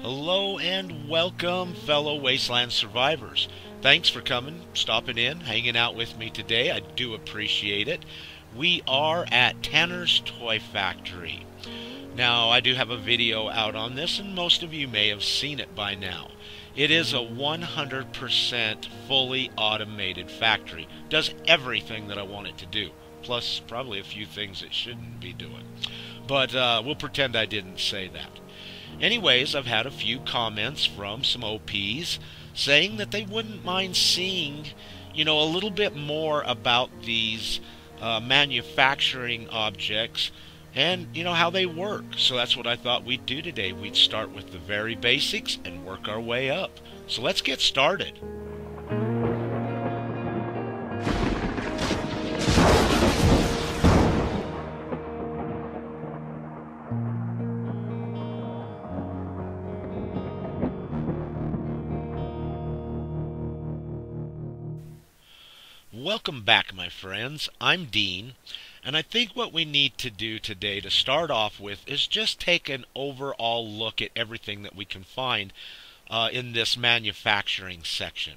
Hello and welcome, fellow Wasteland survivors. Thanks for coming, stopping in, hanging out with me today. I do appreciate it. We are at Tanner's Toy Factory. Now, I do have a video out on this, and most of you may have seen it by now. It is a 100% fully automated factory. Does everything that I want it to do, plus probably a few things it shouldn't be doing. But uh, we'll pretend I didn't say that. Anyways, I've had a few comments from some OPs saying that they wouldn't mind seeing, you know, a little bit more about these uh, manufacturing objects and, you know, how they work. So that's what I thought we'd do today. We'd start with the very basics and work our way up. So let's get started. Friends. I'm Dean, and I think what we need to do today to start off with is just take an overall look at everything that we can find uh, in this manufacturing section.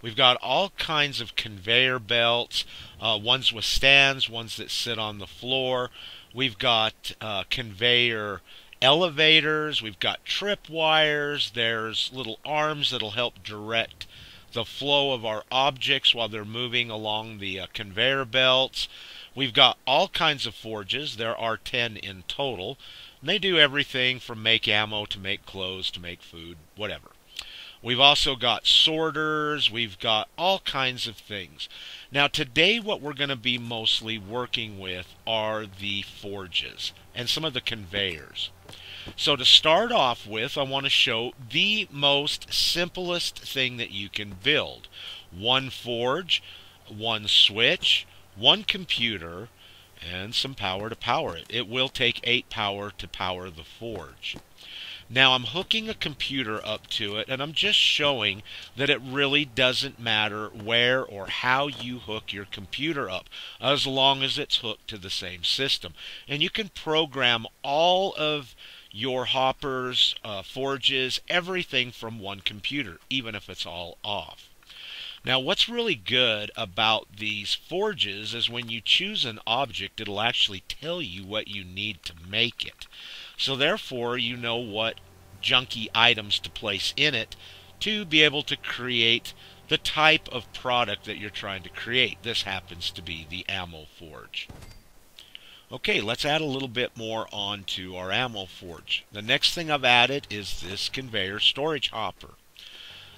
We've got all kinds of conveyor belts, uh, ones with stands, ones that sit on the floor. We've got uh, conveyor elevators, we've got trip wires, there's little arms that'll help direct the flow of our objects while they're moving along the uh, conveyor belts. We've got all kinds of forges. There are 10 in total. And they do everything from make ammo to make clothes to make food, whatever. We've also got sorters. We've got all kinds of things. Now today what we're going to be mostly working with are the forges and some of the conveyors. So to start off with, I want to show the most simplest thing that you can build. One forge, one switch, one computer, and some power to power it. It will take 8 power to power the forge. Now I'm hooking a computer up to it and I'm just showing that it really doesn't matter where or how you hook your computer up as long as it's hooked to the same system. And you can program all of your hoppers, uh, forges, everything from one computer, even if it's all off. Now, what's really good about these forges is when you choose an object, it'll actually tell you what you need to make it. So, therefore, you know what junky items to place in it to be able to create the type of product that you're trying to create. This happens to be the ammo forge. Okay, let's add a little bit more onto our ammo forge. The next thing I've added is this conveyor storage hopper.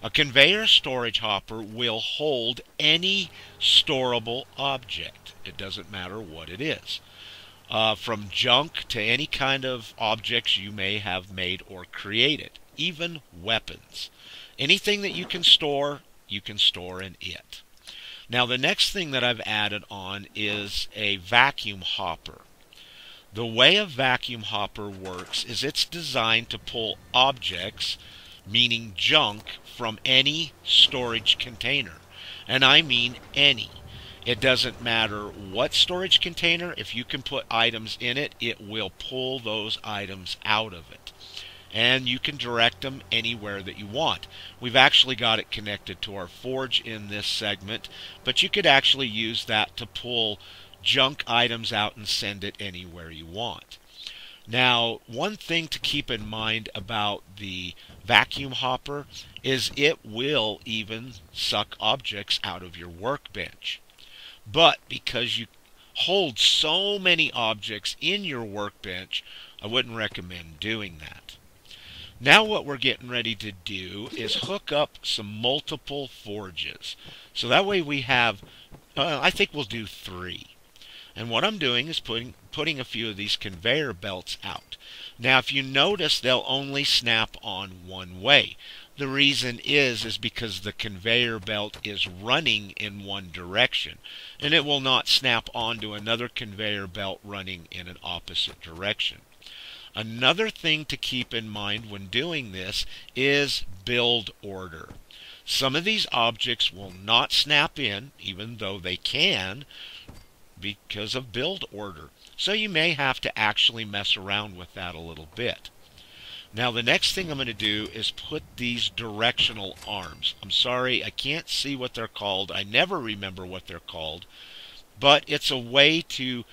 A conveyor storage hopper will hold any storable object. It doesn't matter what it is. Uh, from junk to any kind of objects you may have made or created, even weapons. Anything that you can store, you can store in it. Now the next thing that I've added on is a vacuum hopper. The way a vacuum hopper works is it's designed to pull objects, meaning junk, from any storage container. And I mean any. It doesn't matter what storage container, if you can put items in it, it will pull those items out of it and you can direct them anywhere that you want. We've actually got it connected to our forge in this segment, but you could actually use that to pull junk items out and send it anywhere you want. Now, one thing to keep in mind about the vacuum hopper is it will even suck objects out of your workbench. But because you hold so many objects in your workbench, I wouldn't recommend doing that. Now what we're getting ready to do is hook up some multiple forges. So that way we have, uh, I think we'll do three. And what I'm doing is putting, putting a few of these conveyor belts out. Now if you notice they'll only snap on one way. The reason is is because the conveyor belt is running in one direction and it will not snap onto another conveyor belt running in an opposite direction. Another thing to keep in mind when doing this is build order. Some of these objects will not snap in, even though they can, because of build order. So you may have to actually mess around with that a little bit. Now the next thing I'm going to do is put these directional arms. I'm sorry, I can't see what they're called. I never remember what they're called. But it's a way to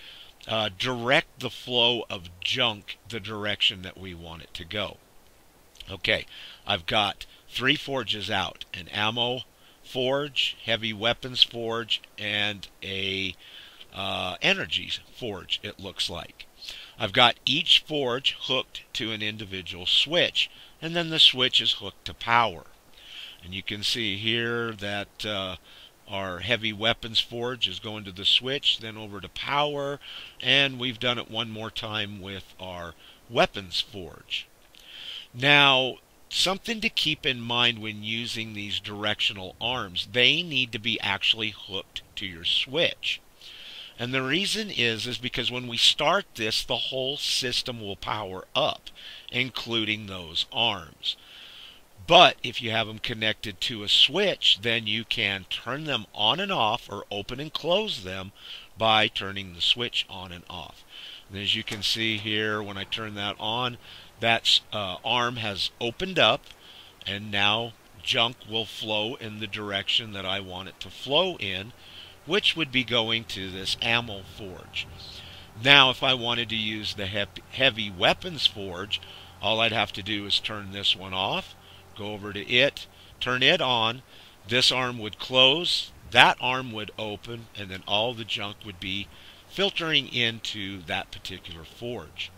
uh, direct the flow of junk the direction that we want it to go. Okay, I've got three forges out, an ammo forge, heavy weapons forge, and a uh, energy forge, it looks like. I've got each forge hooked to an individual switch, and then the switch is hooked to power. And you can see here that uh, our heavy weapons forge is going to the switch, then over to power, and we've done it one more time with our weapons forge. Now, something to keep in mind when using these directional arms, they need to be actually hooked to your switch. And the reason is is because when we start this, the whole system will power up, including those arms. But if you have them connected to a switch, then you can turn them on and off or open and close them by turning the switch on and off. And as you can see here, when I turn that on, that uh, arm has opened up and now junk will flow in the direction that I want it to flow in, which would be going to this ammo forge. Now, if I wanted to use the heavy weapons forge, all I'd have to do is turn this one off, go over to it, turn it on, this arm would close, that arm would open, and then all the junk would be filtering into that particular forge.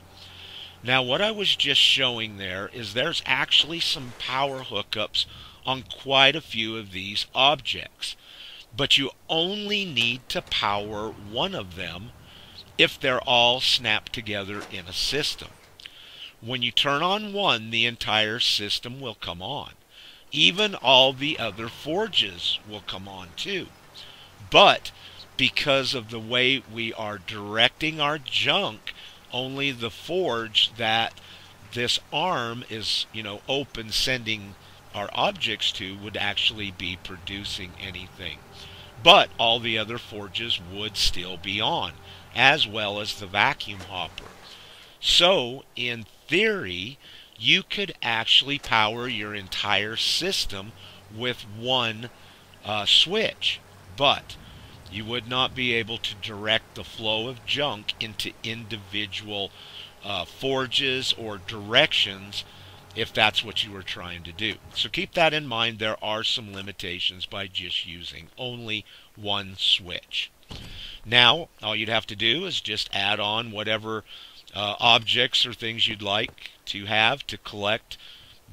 Now what I was just showing there is there's actually some power hookups on quite a few of these objects. But you only need to power one of them if they're all snapped together in a system. When you turn on one, the entire system will come on. Even all the other forges will come on too. But because of the way we are directing our junk only the forge that this arm is, you know, open sending our objects to would actually be producing anything. But all the other forges would still be on, as well as the vacuum hopper. So, in theory, you could actually power your entire system with one uh, switch. But you would not be able to direct the flow of junk into individual uh, forges or directions if that's what you were trying to do. So keep that in mind. There are some limitations by just using only one switch. Now, all you'd have to do is just add on whatever uh, objects or things you'd like to have to collect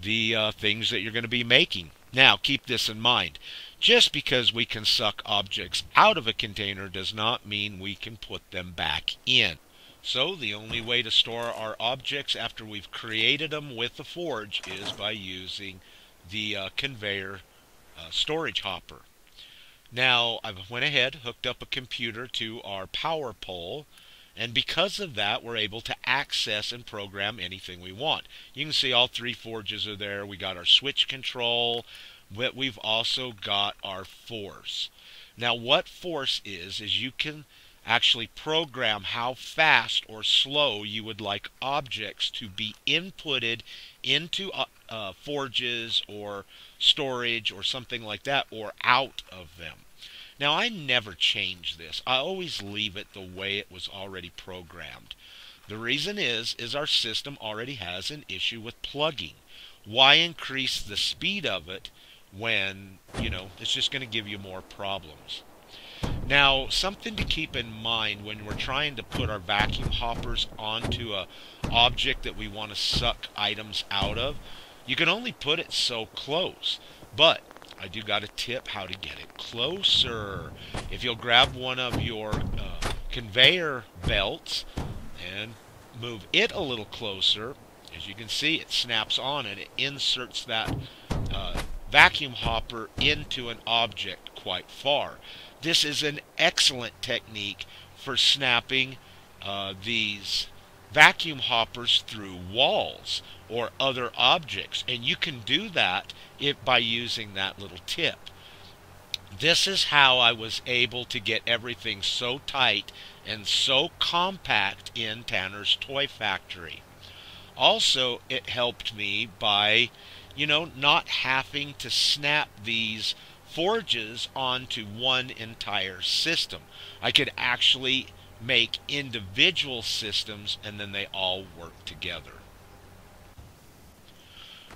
the uh, things that you're going to be making. Now, keep this in mind. Just because we can suck objects out of a container does not mean we can put them back in. So the only way to store our objects after we've created them with the forge is by using the uh, conveyor uh, storage hopper. Now I went ahead, hooked up a computer to our power pole, and because of that we're able to access and program anything we want. You can see all three forges are there. We got our switch control, but we've also got our force. Now what force is, is you can actually program how fast or slow you would like objects to be inputted into uh, uh, forges or storage or something like that or out of them. Now I never change this. I always leave it the way it was already programmed. The reason is is our system already has an issue with plugging. Why increase the speed of it when, you know, it's just going to give you more problems. Now, something to keep in mind when we're trying to put our vacuum hoppers onto a object that we want to suck items out of, you can only put it so close. But I do got a tip how to get it closer. If you'll grab one of your uh, conveyor belts and move it a little closer, as you can see, it snaps on and it inserts that uh, vacuum hopper into an object quite far. This is an excellent technique for snapping uh, these vacuum hoppers through walls or other objects and you can do that if, by using that little tip. This is how I was able to get everything so tight and so compact in Tanner's Toy Factory. Also, it helped me by, you know, not having to snap these forges onto one entire system. I could actually make individual systems and then they all work together.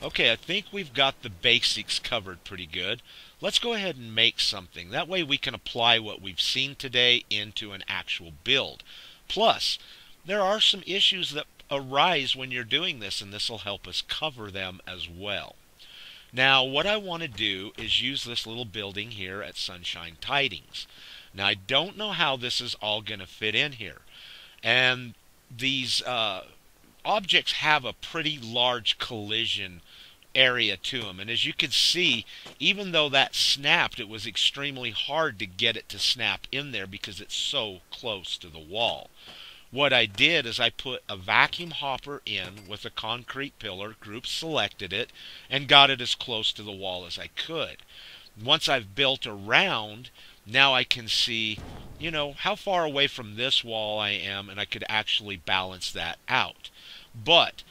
Okay, I think we've got the basics covered pretty good. Let's go ahead and make something. That way we can apply what we've seen today into an actual build. Plus, there are some issues that arise when you're doing this, and this will help us cover them as well. Now, what I want to do is use this little building here at Sunshine Tidings. Now, I don't know how this is all going to fit in here. And these uh, objects have a pretty large collision area to them. And as you can see, even though that snapped, it was extremely hard to get it to snap in there because it's so close to the wall. What I did is I put a vacuum hopper in with a concrete pillar, group selected it, and got it as close to the wall as I could. Once I've built around, now I can see, you know, how far away from this wall I am, and I could actually balance that out. But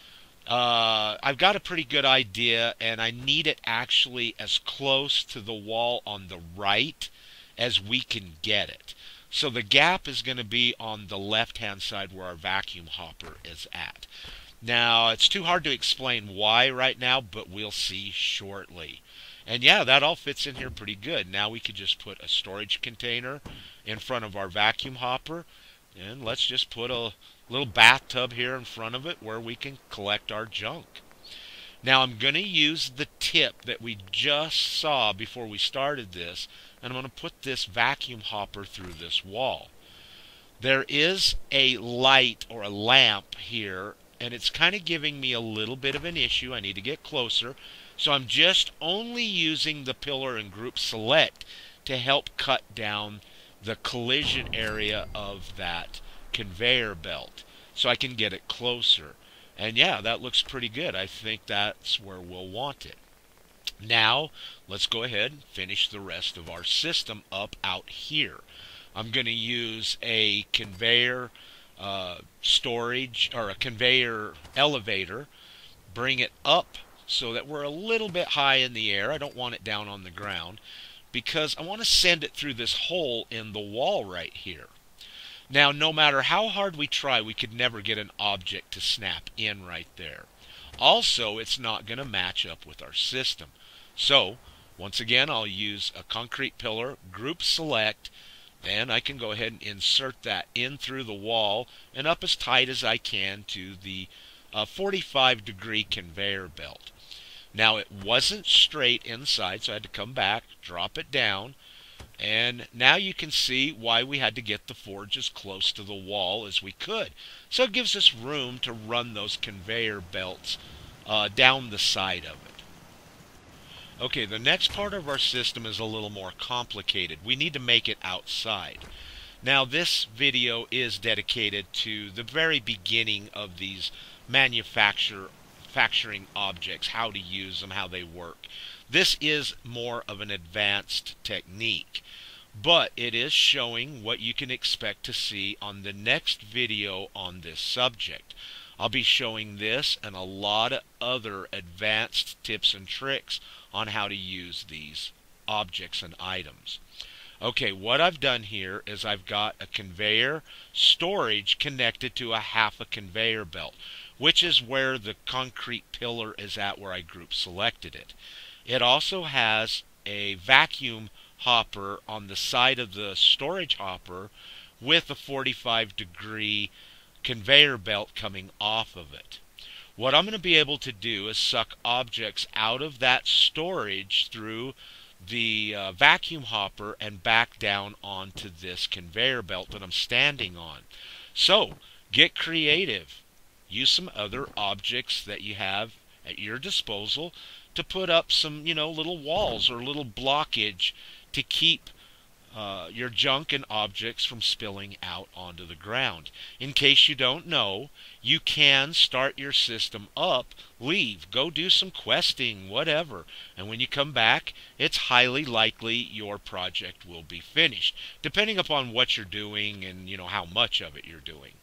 uh, I've got a pretty good idea, and I need it actually as close to the wall on the right as we can get it. So the gap is going to be on the left-hand side where our vacuum hopper is at. Now, it's too hard to explain why right now, but we'll see shortly. And yeah, that all fits in here pretty good. Now we could just put a storage container in front of our vacuum hopper. And let's just put a little bathtub here in front of it where we can collect our junk. Now I'm going to use the tip that we just saw before we started this and I'm going to put this vacuum hopper through this wall. There is a light or a lamp here, and it's kind of giving me a little bit of an issue. I need to get closer. So I'm just only using the pillar and group select to help cut down the collision area of that conveyor belt so I can get it closer. And yeah, that looks pretty good. I think that's where we'll want it. Now, let's go ahead and finish the rest of our system up out here. I'm going to use a conveyor uh, storage or a conveyor elevator, bring it up so that we're a little bit high in the air. I don't want it down on the ground because I want to send it through this hole in the wall right here. Now, no matter how hard we try, we could never get an object to snap in right there. Also, it's not going to match up with our system. So, once again, I'll use a concrete pillar, group select, then I can go ahead and insert that in through the wall and up as tight as I can to the uh, 45 degree conveyor belt. Now it wasn't straight inside, so I had to come back, drop it down, and now you can see why we had to get the forge as close to the wall as we could. So it gives us room to run those conveyor belts uh, down the side of. Okay, the next part of our system is a little more complicated. We need to make it outside. Now this video is dedicated to the very beginning of these manufacturing objects, how to use them, how they work. This is more of an advanced technique, but it is showing what you can expect to see on the next video on this subject. I'll be showing this and a lot of other advanced tips and tricks on how to use these objects and items. Okay, what I've done here is I've got a conveyor storage connected to a half a conveyor belt, which is where the concrete pillar is at where I group selected it. It also has a vacuum hopper on the side of the storage hopper with a 45 degree conveyor belt coming off of it. What I'm going to be able to do is suck objects out of that storage through the uh, vacuum hopper and back down onto this conveyor belt that I'm standing on. So, get creative. Use some other objects that you have at your disposal to put up some, you know, little walls or little blockage to keep uh, your junk and objects from spilling out onto the ground. In case you don't know, you can start your system up, leave, go do some questing, whatever, and when you come back, it's highly likely your project will be finished, depending upon what you're doing and you know how much of it you're doing.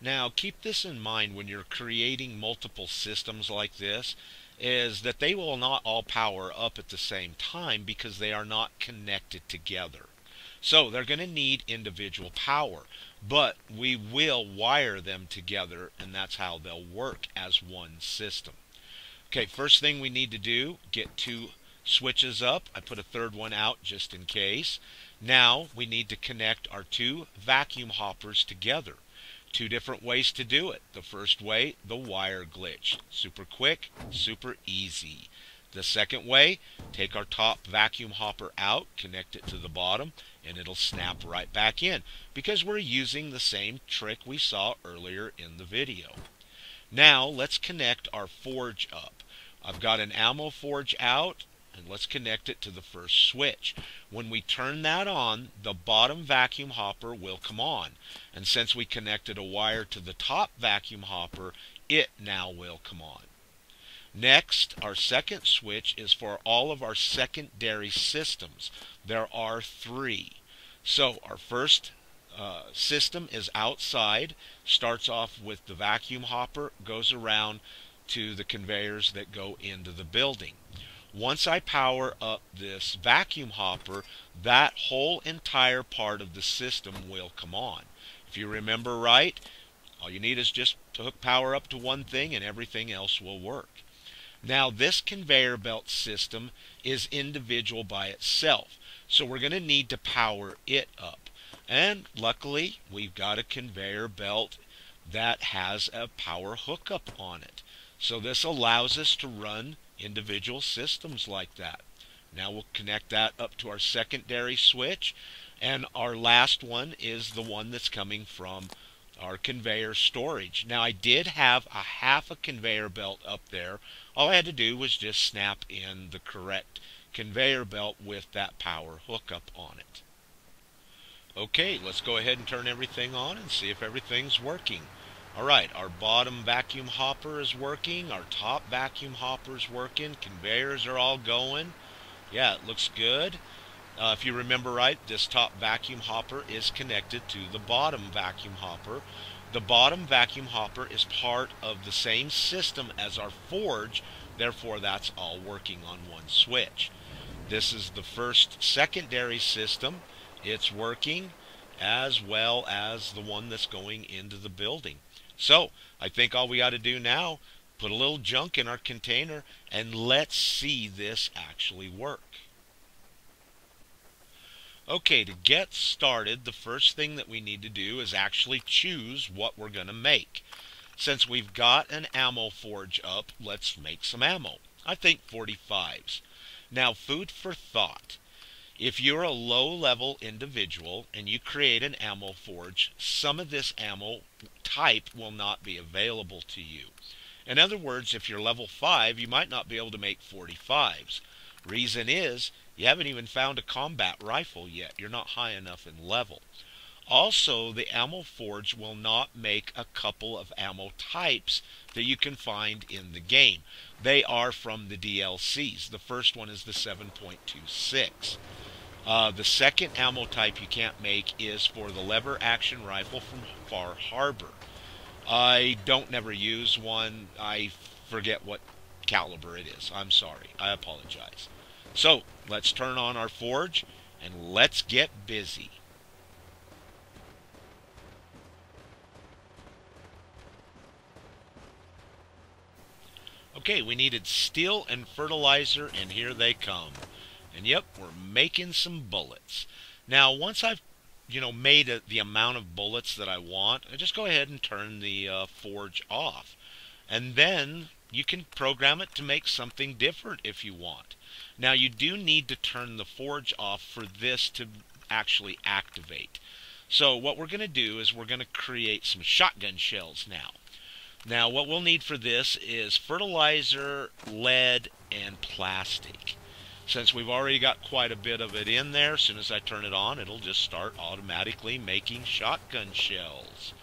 Now, keep this in mind when you're creating multiple systems like this is that they will not all power up at the same time because they are not connected together. So they're going to need individual power, but we will wire them together and that's how they'll work as one system. Okay, first thing we need to do, get two switches up. I put a third one out just in case. Now we need to connect our two vacuum hoppers together. Two different ways to do it. The first way, the wire glitch. Super quick, super easy. The second way, take our top vacuum hopper out, connect it to the bottom, and it'll snap right back in because we're using the same trick we saw earlier in the video. Now let's connect our forge up. I've got an ammo forge out and let's connect it to the first switch. When we turn that on, the bottom vacuum hopper will come on. And since we connected a wire to the top vacuum hopper, it now will come on. Next, our second switch is for all of our secondary systems. There are three. So our first uh, system is outside, starts off with the vacuum hopper, goes around to the conveyors that go into the building. Once I power up this vacuum hopper, that whole entire part of the system will come on. If you remember right, all you need is just to hook power up to one thing and everything else will work. Now this conveyor belt system is individual by itself, so we're going to need to power it up. And luckily, we've got a conveyor belt that has a power hookup on it. So this allows us to run individual systems like that. Now we'll connect that up to our secondary switch. And our last one is the one that's coming from our conveyor storage. Now I did have a half a conveyor belt up there. All I had to do was just snap in the correct conveyor belt with that power hookup on it. Okay, let's go ahead and turn everything on and see if everything's working. Alright, our bottom vacuum hopper is working, our top vacuum hopper is working, conveyors are all going. Yeah, it looks good. Uh, if you remember right, this top vacuum hopper is connected to the bottom vacuum hopper. The bottom vacuum hopper is part of the same system as our forge, therefore that's all working on one switch. This is the first secondary system. It's working as well as the one that's going into the building. So I think all we got to do now, put a little junk in our container and let's see this actually work. Okay, to get started, the first thing that we need to do is actually choose what we're going to make. Since we've got an ammo forge up, let's make some ammo. I think 45s. Now, food for thought. If you're a low level individual and you create an ammo forge, some of this ammo type will not be available to you. In other words, if you're level 5, you might not be able to make 45s. Reason is, you haven't even found a combat rifle yet. You're not high enough in level. Also, the ammo forge will not make a couple of ammo types that you can find in the game. They are from the DLCs. The first one is the 7.26. Uh, the second ammo type you can't make is for the lever action rifle from Far Harbor. I don't never use one. I forget what caliber it is. I'm sorry. I apologize. So, let's turn on our forge and let's get busy. Okay, we needed steel and fertilizer, and here they come. And yep, we're making some bullets. Now, once I've you know made a, the amount of bullets that I want, I just go ahead and turn the uh, forge off. And then you can program it to make something different if you want. Now, you do need to turn the forge off for this to actually activate. So what we're going to do is we're going to create some shotgun shells now. Now what we'll need for this is fertilizer, lead, and plastic. Since we've already got quite a bit of it in there, as soon as I turn it on, it'll just start automatically making shotgun shells.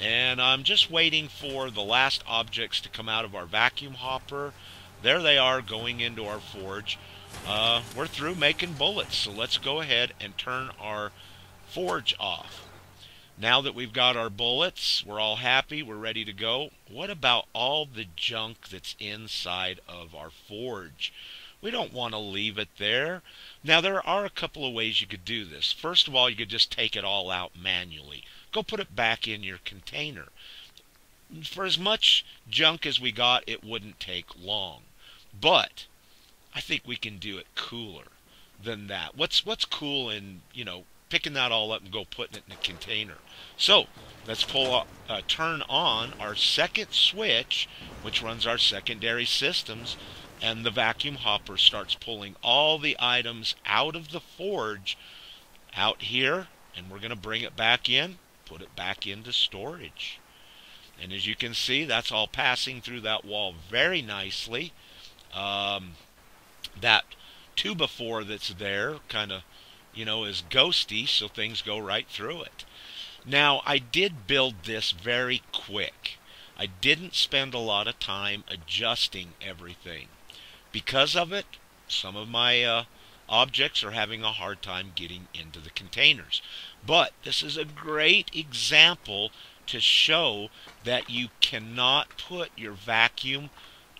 And I'm just waiting for the last objects to come out of our vacuum hopper. There they are going into our forge. Uh, we're through making bullets, so let's go ahead and turn our forge off. Now that we've got our bullets, we're all happy, we're ready to go. What about all the junk that's inside of our forge? We don't want to leave it there. Now, there are a couple of ways you could do this. First of all, you could just take it all out manually. Go put it back in your container. For as much junk as we got, it wouldn't take long. But I think we can do it cooler than that. What's what's cool in, you know, picking that all up and go putting it in a container. So let's pull uh, turn on our second switch, which runs our secondary systems, and the vacuum hopper starts pulling all the items out of the forge out here, and we're going to bring it back in, put it back into storage. And as you can see, that's all passing through that wall very nicely. Um, that 2 before that's there kind of you know, is ghosty, so things go right through it. Now, I did build this very quick. I didn't spend a lot of time adjusting everything. Because of it, some of my uh, objects are having a hard time getting into the containers. But this is a great example to show that you cannot put your vacuum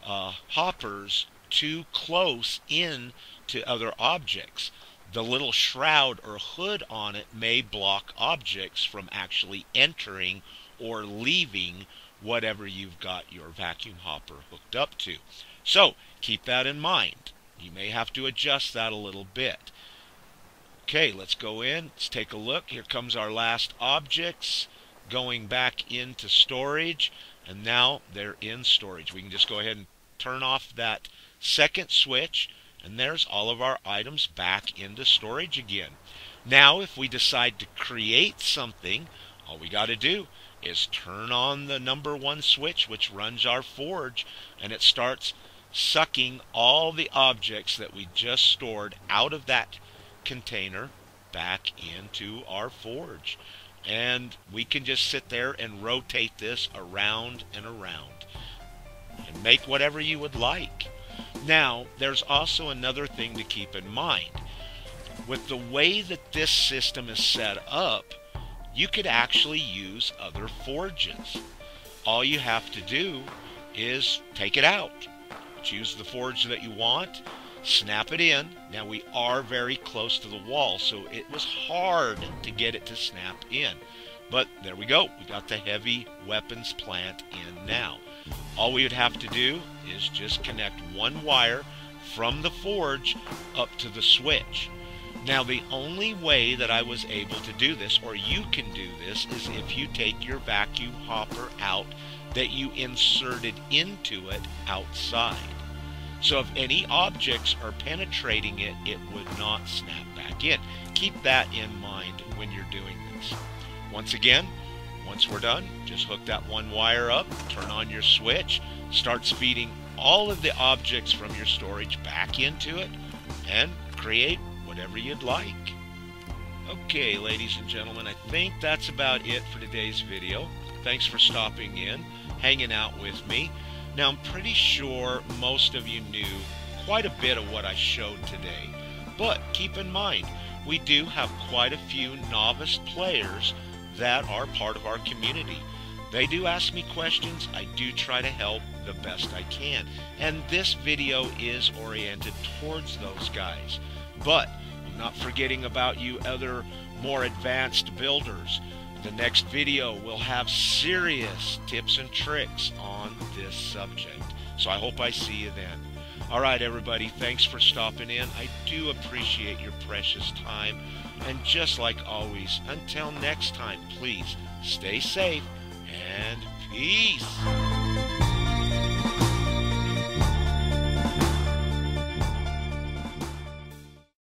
uh, hoppers too close in to other objects the little shroud or hood on it may block objects from actually entering or leaving whatever you've got your vacuum hopper hooked up to. So keep that in mind. You may have to adjust that a little bit. Okay, let's go in. Let's take a look. Here comes our last objects going back into storage. And now they're in storage. We can just go ahead and turn off that second switch and there's all of our items back into storage again. Now, if we decide to create something, all we got to do is turn on the number one switch, which runs our forge, and it starts sucking all the objects that we just stored out of that container back into our forge. And we can just sit there and rotate this around and around and make whatever you would like. Now, there's also another thing to keep in mind. With the way that this system is set up, you could actually use other forges. All you have to do is take it out. Choose the forge that you want, snap it in. Now we are very close to the wall, so it was hard to get it to snap in. But there we go. We got the heavy weapons plant in now. All we would have to do is just connect one wire from the forge up to the switch. Now the only way that I was able to do this, or you can do this, is if you take your vacuum hopper out that you inserted into it outside. So if any objects are penetrating it, it would not snap back in. Keep that in mind when you're doing this. Once again, once we're done, just hook that one wire up, turn on your switch, starts feeding all of the objects from your storage back into it, and create whatever you'd like. Okay, ladies and gentlemen, I think that's about it for today's video. Thanks for stopping in, hanging out with me. Now, I'm pretty sure most of you knew quite a bit of what I showed today. But keep in mind, we do have quite a few novice players that are part of our community. They do ask me questions. I do try to help the best I can. And this video is oriented towards those guys. But I'm not forgetting about you other more advanced builders. The next video will have serious tips and tricks on this subject. So I hope I see you then. All right, everybody, thanks for stopping in. I do appreciate your precious time. And just like always, until next time, please stay safe and peace.